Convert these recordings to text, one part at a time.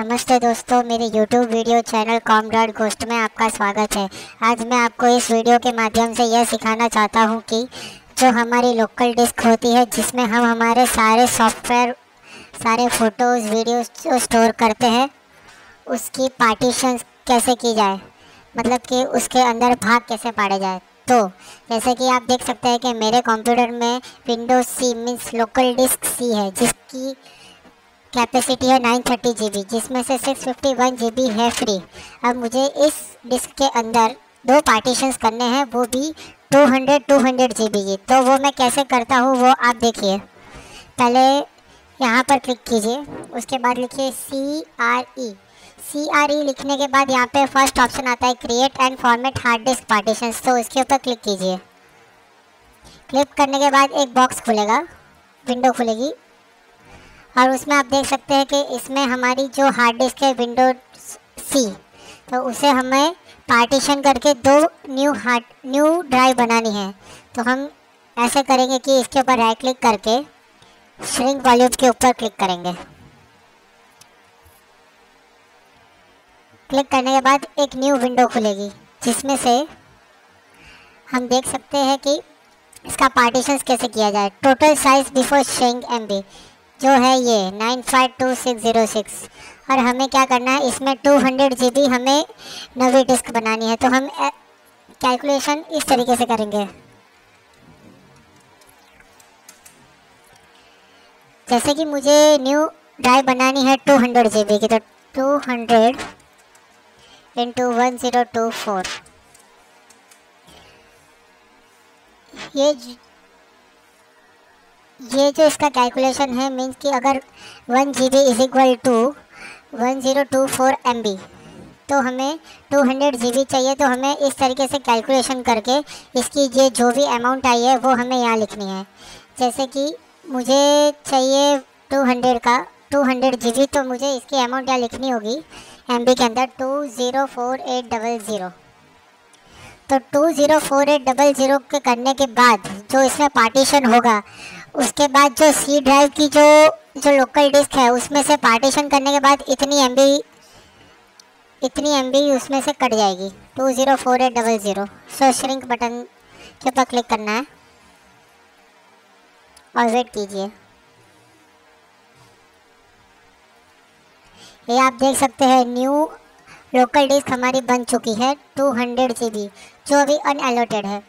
नमस्ते दोस्तों, मेरे YouTube video channel comrade ghost में आपका स्वागत है। आज मैं आपको इस वीडियो के माध्यम से यह सिखाना चाहता हूँ कि जो हमारी लोकल डिस्क होती है, जिसमें हम हमारे सारे सॉफ्टवेयर सारे फ़ोटोज़ वीडियोस जो स्टोर करते हैं, उसकी पार्टीशन कैसे की जाए? मतलब कि उसके अंदर भाग कैसे पाड़े जाए? तो जैसे कि आप देख सकते हैं कि मेरे कंप्यूटर में Windows C means local disk C है, जिसकी कैपेसिटी है 930 थर्टी जी बी जिसमें से 651 जी बी है फ्री अब मुझे इस डिस्क के अंदर दो पार्टीशंस करने हैं, वो भी 200 200 जी बी की। तो वो मैं कैसे करता हूँ, वो आप देखिए। पहले यहाँ पर क्लिक कीजिए, उसके बाद लिखिए C R E C R E लिखने के बाद यहाँ पे फ़र्स्ट ऑप्शन आता है create and format hard disk partition तो इसके ऊपर क्लिक कीजिए। क्लिक करने के बाद एक बॉक्स खुलेगा विंडो खुलेगी। और उसमें आप देख सकते हैं कि इसमें हमारी जो हार्ड डिस्क है विंडो सी तो उसे हमें पार्टीशन करके दो न्यू हार्ड न्यू ड्राइव बनानी है। तो हम ऐसे करेंगे कि इसके ऊपर राइट क्लिक करके श्रिंक वॉल्यूम के ऊपर क्लिक करेंगे। क्लिक करने के बाद एक न्यू विंडो खुलेगी, जिसमें से हम देख सकते हैं कि इसका पार्टीशन कैसे किया जाए। Total size before shrink M जो है ये nine five two six zero six और हमें क्या करना है, इसमें टू हंड्रेड जी बी हमें नवी डिस्क बनानी है तो हम कैलकुलेशन इस तरीके से करेंगे। जैसे कि मुझे न्यू ड्राइव बनानी है टू हंड्रेड जी बी की तो two hundred into one zero two four ये ये जो इसका कैलकुलेशन है मीन्स कि अगर one G B is equal to one zero two four M B तो हमें टू हंड्रेड जी बी चाहिए तो हमें इस तरीके से कैलकुलेशन करके इसकी ये जो भी अमाउंट आई है, वो हमें यहाँ लिखनी है। जैसे कि मुझे चाहिए टू हंड्रेड का टू हंड्रेड जी बी तो मुझे इसकी अमाउंट यहाँ लिखनी होगी एम बी के अंदर two zero four eight double zero तो two zero four eight double zero के करने के बाद जो इसमें पार्टीशन होगा उसके बाद जो सी ड्राइव की जो जो लोकल डिस्क है, उसमें से पार्टीशन करने के बाद इतनी एमबी इतनी एमबी उसमें से कट जाएगी। Two zero four eight double zero so shrink button के ऊपर क्लिक करना है। और वेट कीजिए। ये आप देख सकते हैं न्यू लोकल डिस्क हमारी बन चुकी है टू हंड्रेड जी बी जो अभी अनएलोटेड है।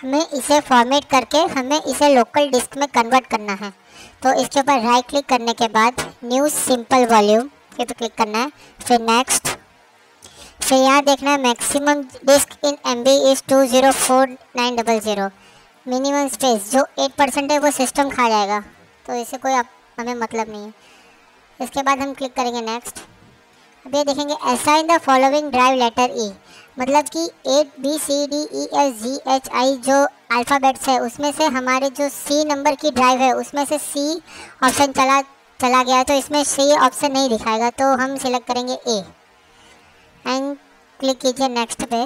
हमें इसे फॉर्मेट करके हमें इसे लोकल डिस्क में कन्वर्ट करना है। तो इसके ऊपर राइट क्लिक करने के बाद न्यू सिंपल वॉल्यूम के तो क्लिक करना है। फिर नेक्स्ट फिर यहाँ देखना है maximum disk in M B is two zero four nine double zero minimum space जो एट परसेंट है वो सिस्टम खा जाएगा। तो इसे कोई आप, हमें मतलब नहीं है। इसके बाद हम क्लिक करेंगे नेक्स्ट अब ये देखेंगे, ऐसा in the following drive letter E मतलब कि A B C D E F G H I जो अल्फ़ाबेट्स है, उसमें से हमारे जो सी नंबर की ड्राइव है, उसमें से सी ऑप्शन चला चला गया तो इसमें सी ऑप्शन नहीं दिखाएगा तो हम सिलेक्ट करेंगे ए एंड क्लिक कीजिए नेक्स्ट पे।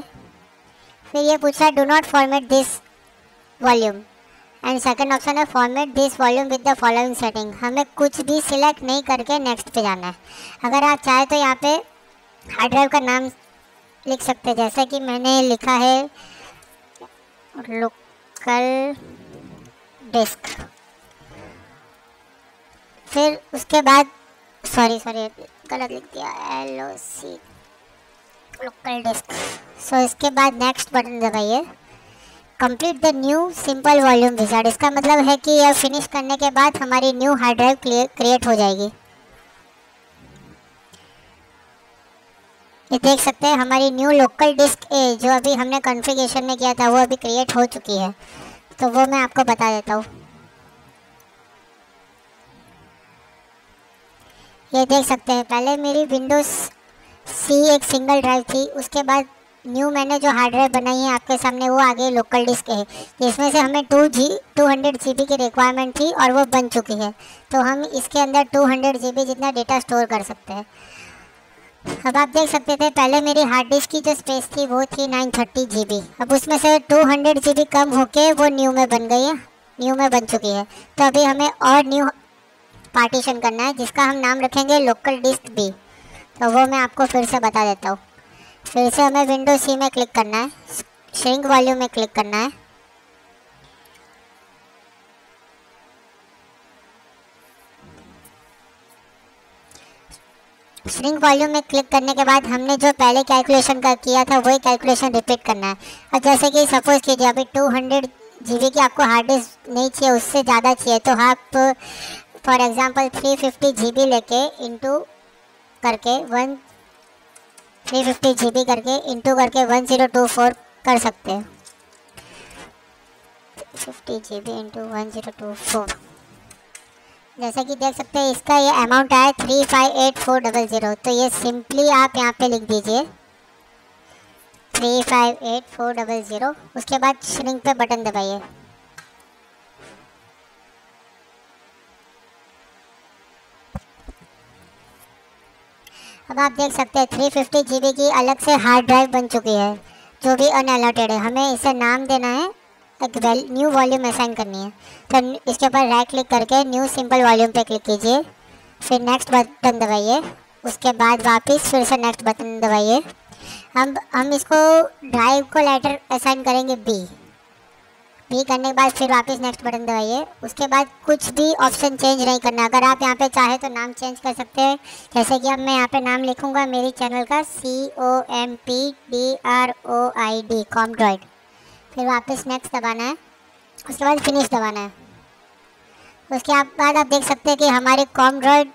फिर ये पूछा do not format this volume and second option है format this volume with the following setting हमें कुछ भी सिलेक्ट नहीं करके नेक्स्ट पे जाना है। अगर आप चाहें तो यहाँ पे हार्ड ड्राइव का नाम लिख सकते हैं। जैसे कि मैंने लिखा है लोकल डिस्क फिर उसके बाद सॉरी सॉरी गलत लिख दिया। L O C local disk so इसके बाद नेक्स्ट बटन दबाइए। Complete the new simple volume wizard इसका मतलब है कि यह फिनिश करने के बाद हमारी न्यू हार्ड ड्राइव क्रिएट हो जाएगी। ये देख सकते हैं, हमारी न्यू लोकल डिस्क ए जो अभी हमने कॉन्फ़िगरेशन में किया था, वो अभी क्रिएट हो चुकी है। तो वो मैं आपको बता देता हूँ। ये देख सकते हैं, पहले मेरी विंडोज़ सी एक सिंगल ड्राइव थी, उसके बाद न्यू मैंने जो हार्ड ड्राइव बनाई है आपके सामने, वो आगे लोकल डिस्क है। जिसमें से हमें two G two hundred G B की रिक्वायरमेंट थी और वो बन चुकी है। तो हम इसके अंदर टू हंड्रेड जी बी जितना डेटा स्टोर कर सकते हैं। अब आप देख सकते थे, पहले मेरी हार्ड डिस्क की जो स्पेस थी, वो थी नाइन थर्टी जी बी अब उसमें से टू हंड्रेड जी बी कम होके वो न्यू में बन गई है न्यू में बन चुकी है। तो अभी हमें और न्यू पार्टीशन करना है, जिसका हम नाम रखेंगे लोकल डिस्क बी तो वो मैं आपको फिर से बता देता हूँ। फिर से हमें विंडो सी में क्लिक करना है श्रिंक वॉल्यूम में क्लिक करना है। श्रिंक वॉल्यूम में क्लिक करने के बाद हमने जो पहले कैलकुलेशन का किया था, वही कैलकुलेशन रिपीट करना है। और जैसे कि सपोज़ कीजिए अभी 200 हंड्रेड जी की आपको हार्ड डिस्क नहीं चाहिए, उससे ज़्यादा चाहिए तो आप for example 350 fifty G B लेके इंटू करके one three fifty G B करके इंटू करके वन ज़ीरो टू फोर कर सकते हैं। Fifty G B into one zero two four जैसा कि देख सकते हैं, इसका ये अमाउंट आया three five eight four double zero तो ये सिंपली आप यहाँ पे लिख दीजिए three five eight four double zero उसके बाद श्रिंक पे बटन दबाइए। अब आप देख सकते हैं थ्री फिफ्टी जी बी की अलग से हार्ड ड्राइव बन चुकी है, जो भी अनअलॉटेड है। हमें इसे नाम देना है एक न्यू वॉल्यूम असाइन करनी है। तो इसके ऊपर राइट क्लिक करके न्यू सिंपल वॉल्यूम पे क्लिक कीजिए। फिर नेक्स्ट बटन दबाइए। उसके बाद वापस फिर से नेक्स्ट बटन दबाइए। अब हम इसको ड्राइव को लेटर असाइन करेंगे बी बी करने के बाद फिर वापस नेक्स्ट बटन दबाइए। उसके बाद कुछ भी ऑप्शन चेंज नहीं करना। अगर आप यहाँ पे चाहे तो नाम चेंज कर सकते हैं। जैसे कि अब मैं यहाँ पे नाम लिखूँगा मेरी चैनल का C O M P D R O I D Comdroid फिर वापस नेक्स्ट दबाना है। उसके बाद फिनिश दबाना है। उसके बाद आप देख सकते हैं कि हमारे कॉम ड्रॉइड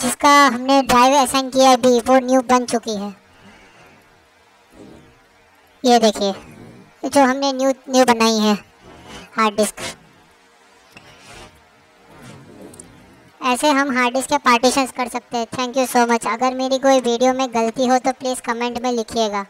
जिसका हमने ड्राइव असाइन किया है भी वो न्यू बन चुकी है। ये देखिए, जो हमने न्यू न्यू बनाई है हार्ड डिस्क ऐसे हम हार्ड डिस्क के पार्टीशंस कर सकते हैं। थैंक यू सो मच अगर मेरी कोई वीडियो में गलती हो तो प्लीज़ कमेंट में लिखिएगा।